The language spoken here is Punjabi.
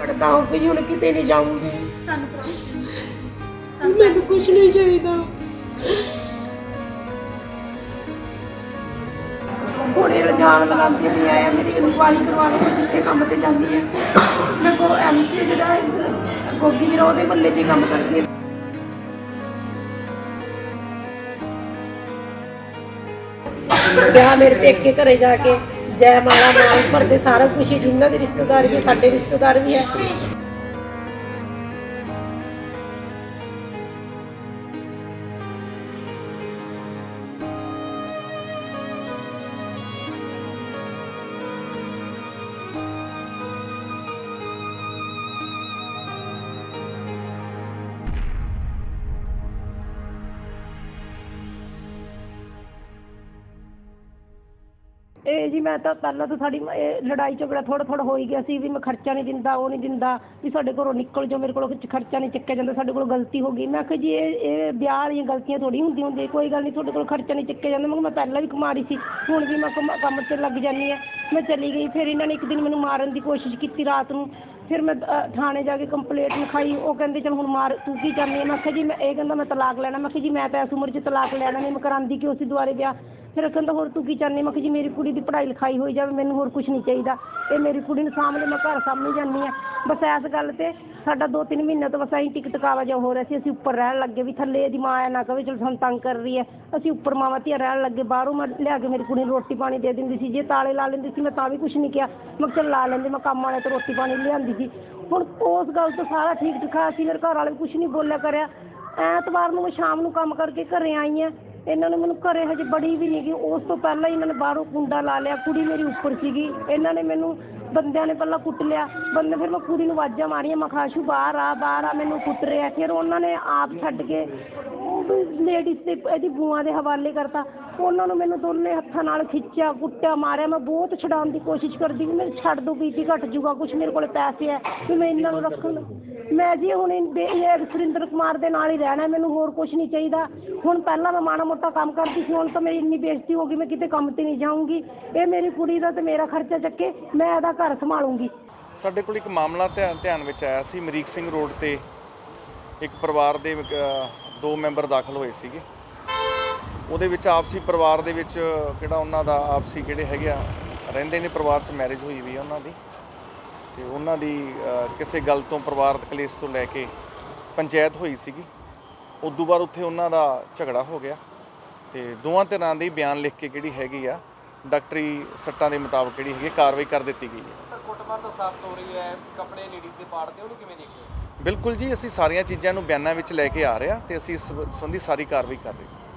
ਪੜਦਾ ਹੋ ਗਈ ਹੁਣ ਕਿਤੇ ਨਹੀਂ ਜਾਊਂਗੀ। ਸਾਨੂੰ ਪ੍ਰੋਬਲਮ ਮੈਨੂੰ ਕੁਝ ਨਹੀਂ ਚਾਹੀਦਾ। ਕੋੜੇ ਰਜਾਨ ਲਗਾਉਂਦੀ ਵੀ ਆਇਆ ਮੇਰੀ ਇਨਕੁਆਇਰੀ ਕਰਵਾ ਲਓ ਜਿੱਥੇ ਕੰਮ ਤੇ ਜਾਂਦੀ ਹੈ ਮੈਂ ਕੋ ਐਮਸੀ ਜਿਹੜਾ ਗੋਗੀ ਵੀ ਉਹਦੇ ਮੱਲੇ 'ਚ ਕੰਮ ਕਰਦੀ ਹੈ ਵਿਆਹ ਮੇਰੇ ਪੇਕੇ ਘਰੇ ਜਾ ਕੇ, ਜੈ ਮਾਲਾ, ਮਾਲ ਭਰਦੇ ਸਾਰਾ ਕੁਝ ਹੀ ਜਿਨ੍ਹਾਂ ਦੇ ਰਿਸ਼ਤੇਦਾਰ ਵੀ ਸਾਡੇ ਰਿਸ਼ਤੇਦਾਰ ਵੀ ਹੈ ਇਹ ਜੀ ਮੈਂ ਤਾਂ ਪਹਿਲਾਂ ਤਾਂ ਸਾਡੀ ਇਹ ਲੜਾਈ ਝਗੜਾ ਥੋੜਾ ਥੋੜਾ ਹੋ ਹੀ ਗਿਆ ਸੀ ਵੀ ਮੈਂ ਖਰਚਾ ਨਹੀਂ ਦਿੰਦਾ, ਉਹ ਨਹੀਂ ਦਿੰਦਾ, ਵੀ ਸਾਡੇ ਘਰੋਂ ਨਿਕਲ ਜਾਓ, ਮੇਰੇ ਕੋਲੋਂ ਕੁਛ ਖਰਚਾ ਨਹੀਂ ਚੱਕਿਆ ਜਾਂਦਾ, ਸਾਡੇ ਕੋਲੋਂ ਗਲਤੀ ਹੋ ਗਈ। ਮੈਂ ਕਿਹਾ ਜੀ ਇਹ ਇਹ ਵਿਆਹ ਵਾਲੀਆਂ ਗਲਤੀਆਂ ਥੋੜੀ ਹੁੰਦੀ ਹੁੰਦੀ ਕੋਈ ਗੱਲ ਨਹੀਂ ਤੁਹਾਡੇ ਕੋਲ ਖਰਚਾ ਨਹੀਂ ਚੱਕਿਆ ਜਾਂਦਾ, ਮੈਂ ਕਿਹਾ ਮੈਂ ਪਹਿਲਾਂ ਵੀ ਕਮਾ ਸੀ, ਹੁਣ ਵੀ ਮੈਂ ਕੰਮ ਕੰਮ ਤੇ ਲੱਗ ਜਾਂਦੀ ਆ ਮੈਂ ਚਲੀ ਗਈ, ਫਿਰ ਇਹਨਾਂ ਨੇ ਇੱਕ ਦਿਨ ਮੈਨੂੰ ਮਾਰਨ ਦੀ ਕੋਸ਼ਿਸ਼ ਕੀਤੀ ਰਾਤ ਨੂੰ। ਫਿਰ ਮੈਂ ਥਾਣੇ ਜਾ ਕੇ ਕੰਪਲੇਂਟ ਲਿਖਾਈ, ਉਹ ਕਹਿੰਦੇ, ਚਲ ਹੁਣ ਮਾਰ, ਤੂੰ ਕੀ ਚਾਹੁੰਦੀ ਹੈ? ਮੈਂ ਕਿਹਾ ਜੀ, ਮੈਂ ਇਹ ਕਹਿੰਦਾ, ਮੈਂ ਤਲਾਕ ਲੈਣਾ। ਮੈਂ ਕਿਹਾ ਜੀ, ਮੈਂ ਤਾਂ ਇਸ ਉਮਰ 'ਚ ਤਲਾਕ ਲੈਣਾ ਨਹੀਂ ਮੈਂ ਕਰਾਂਦੀ ਕਿਉਂ ਸੀ ਦੁਬਾਰੇ ਵਿਆਹ? ਫਿਰ ਕਹਿੰਦਾ, ਹੋਰ ਤੂੰ ਕੀ ਚਾਹੁੰਦੀ? ਮੈਂ ਕਿਹਾ ਜੀ, ਮੇਰੀ ਕੁੜੀ ਦੀ ਪੜ੍ਹਾਈ ਲਿਖਾਈ ਹੋਈ ਜਾਵੇ, ਮੈਨੂੰ ਹੋਰ ਕੁਝ ਨਹੀਂ ਚਾਹੀਦਾ। ਇਹ ਮੇਰੀ ਕੁੜੀ ਨੂੰ ਸਾਹਮਣੇ ਮੈਂ ਘਰ ਸਾਂਭੀ ਜਾਂਦੀ ਆ ਬਸ ਇਸ ਗੱਲ ਤੇ ਸਾਡਾ 2-3 ਮਹੀਨੇ ਤੋਂ ਬਸ ਅਸੀਂ ਟਿਕਟ ਕਾਵਾ ਜਿਹਾ ਹੋ ਰਿਹਾ ਸੀ। ਅਸੀਂ ਉੱਪਰ ਰਹਿਣ ਲੱਗੇ ਵੀ ਥੱਲੇ ਇਹਦੀ ਮਾਂ ਐ ਨਾ ਕਵੇ ਚਲ ਸਾਨੂੰ ਤੰਗ ਕਰ ਰਹੀ ਹੈ ਅਸੀਂ ਉੱਪਰ ਮਾਵਾਂ ਧੀਆਂ ਰਹਿਣ ਲੱਗੇ, ਬਾਹਰੋਂ ਮੈਂ ਲਿਆ ਕੇ ਮੇਰੀ ਕੁੜੀ ਨੂੰ ਰੋਟੀ ਪਾਣੀ ਦੇ ਦਿੰਦੀ ਸੀ। ਜੇ ਤਾਲੇ ਲਾ ਲੈਂਦੀ ਸੀ, ਮੈਂ ਤਾਂ ਵੀ ਕੁਝ ਨਹੀਂ ਕਿਹਾ। ਮੈਂ ਕਿਹਾ ਚੱਲ ਲਾ ਲੈਂਦੇ, ਮੈਂ ਕੰਮ ਵਾਲੇ ਤੋਂ ਰੋਟੀ ਪਾਣੀ ਲਿਆਂਦੀ ਸੀ। ਹੁਣ ਉਸ ਗੱਲ ਤੋਂ ਸਾਰਾ ਠੀਕ ਠਾਕ ਸੀ। ਮੇਰੇ ਘਰ ਵਾਲੇ ਵੀ ਕੁਝ ਨਹੀਂ ਬੋਲਿਆ ਕਰਿਆ। ਐਤਵਾਰ ਨੂੰ ਮੈਂ ਸ਼ਾਮ ਨੂੰ ਕੰਮ ਕਰਕੇ ਘਰੇ ਆਈ ਆ। ਇਹਨਾਂ ਨੇ ਮੈਨੂੰ ਘਰੇ ਹਜੇ ਬੜੀ ਵੀ ਨਹੀਂ ਗਈ। ਉਸ ਤੋਂ ਪਹਿਲਾਂ ਹੀ ਇਹਨਾਂ ਨੇ ਬਾਹਰੋਂ ਕੁੰਡਾ ਲਾ ਲਿਆ, ਕੁੜੀ ਮੇਰੀ ਉੱਪਰ ਸੀਗੀ। ਇਹਨਾਂ ਨੇ ਮੈਨੂੰ ਬੰਦਿਆਂ ਨੇ ਪਹਿਲਾਂ ਕੁੱਟ ਲਿਆ। ਬੰਦੇ ਫਿਰ ਮੈਂ ਕੁੜੀ ਨੂੰ ਆਵਾਜ਼ਾਂ ਮਾਰੀਆਂ, ਮੈਂ ਖਾਸ਼ੂ ਬਾਹਰ ਆ ਬਾਹਰ ਆ, ਮੈਨੂੰ ਕੁੱਟ ਰਿਹਾ। ਫਿਰ ਉਹਨਾਂ ਨੇ ਆਪ ਛੱਡ ਕੇ ਲੇਡੀਜ਼ ਤੇ ਇਹਦੀ ਬੂਆਂ ਦੇ ਹਵਾਲੇ ਕਰਤਾ। ਉਹਨਾਂ ਨੂੰ ਮੈਨੂੰ ਦੋਨੇ ਹੱਥਾਂ ਨਾਲ ਖਿੱਚਿਆ, ਕੁੱਟਿਆ, ਮਾਰਿਆ। ਮੈਂ ਬਹੁਤ ਛਡਾਉਣ ਦੀ ਕੋਸ਼ਿਸ਼ ਕਰਦੀ ਵੀ ਮੈਨੂੰ ਛੱਡ ਦੋ ਬੀਪੀ ਘਟ ਜੂਗਾ ਕੁਛ ਮੇਰੇ ਕੋਲ ਪੈਸੇ ਹੈ ਵੀ ਮੈਂ ਇਹਨਾਂ ਨੂੰ ਰੱਖਣ ਮੈਂ ਜੀ ਹੁਣ ਇਹ ਸੁਰਿੰਦਰ ਕੁਮਾਰ ਦੇ ਨਾਲ ਹੀ ਰਹਿਣਾ ਮੈਨੂੰ ਹੋਰ ਕੁਛ ਨਹੀਂ ਚਾਹੀਦਾ। ਹੁਣ ਪਹਿਲਾਂ ਮੈਂ ਮਾੜਾ ਮੋਟਾ ਕੰਮ ਕਰਦੀ ਸੀ, ਹੁਣ ਤਾਂ ਮੇਰੀ ਇੰਨੀ ਬੇਇੱਜ਼ਤੀ ਹੋ ਗਈ, ਮੈਂ ਕਿਤੇ ਕੰਮ ਤੇ ਨਹੀਂ ਜਾਊਂਗੀ। ਇਹ ਮੇਰੀ ਕੁੜੀ ਦਾ ਤੇ ਮੇਰਾ ਖਰਚਾ ਚੱਕੇ, ਮੈਂ ਇਹਦਾ ਘਰ ਸੰਭਾਲੂੰਗੀ। ਸਾਡੇ ਕੋਲ ਇੱਕ ਮਾਮਲਾ ਧਿਆਨ ਧਿਆਨ ਵਿੱਚ ਆਇਆ ਸੀ। ਮਰੀਕ ਸਿੰਘ ਰੋਡ ਤੇ ਇੱਕ ਪਰਿਵਾਰ ਦੇ ਦੋ ਮੈਂਬਰ ਦਾਖਲ ਹੋਏ ਸੀਗੇ। ਉਹਦੇ ਵਿੱਚ ਆਪਸੀ ਪਰਿਵਾਰ ਦੇ ਵਿੱਚ ਕਿਹੜਾ ਉਹਨਾਂ ਦਾ ਆਪਸੀ ਜਿਹੜੇ ਹੈਗੇ ਆ, ਰਹਿੰਦੇ ਨੇ, ਪਰਿਵਾਰ 'ਚ ਮੈਰਿਜ ਹੋਈ ਵੀ ਉਹਨਾਂ ਦੀ। ਤੇ ਉਹਨਾਂ ਦੀ ਕਿਸੇ ਗੱਲ ਤੋਂ ਪਰਿਵਾਰਕ ਕਲੇਸ਼ ਤੋਂ ਲੈ ਕੇ ਪੰਚਾਇਤ ਹੋਈ ਸੀਗੀ। ਉਦੋਂ ਬਾਅਦ ਉੱਥੇ ਉਹਨਾਂ ਦਾ ਝਗੜਾ ਹੋ ਗਿਆ। ਤੇ ਦੋਵਾਂ ਧਿਰਾਂ ਦੇ ਬਿਆਨ ਲਿਖ ਕੇ ਜਿਹੜੀ ਹੈਗੀ ਆ ਡਾਕਟਰੀ ਸੱਟਾਂ ਦੇ ਮੁਤਾਬਕ ਜਿਹੜੀ ਹੈਗੀ ਕਾਰਵਾਈ ਕਰ ਦਿੱਤੀ ਗਈ ਹੈ। ਸਰ ਕੁੱਟਮਾਰ ਤਾਂ ਸਾਫ਼ ਹੋ ਰਹੀ ਹੈ ਕੱਪੜੇ ਲੇਡੀਜ਼ ਦੇ ਪਾੜਦੇ ਉਹਨੂੰ ਕਿਵੇਂ ਦੇਖਦੇ ਬਿਲਕੁਲ ਜੀ ਅਸੀਂ ਸਾਰੀਆਂ ਚੀਜ਼ਾਂ ਨੂੰ ਬਿਆਨਾਂ ਵਿੱਚ ਲੈ ਕੇ ਆ ਰਹੇ ਹਾਂ ਤੇ ਅਸੀਂ ਇਸ ਸੰਬੰਧੀ ਸਾਰੀ ਕਾਰਵਾਈ ਕਰ ਰਹੇ ਹਾਂ।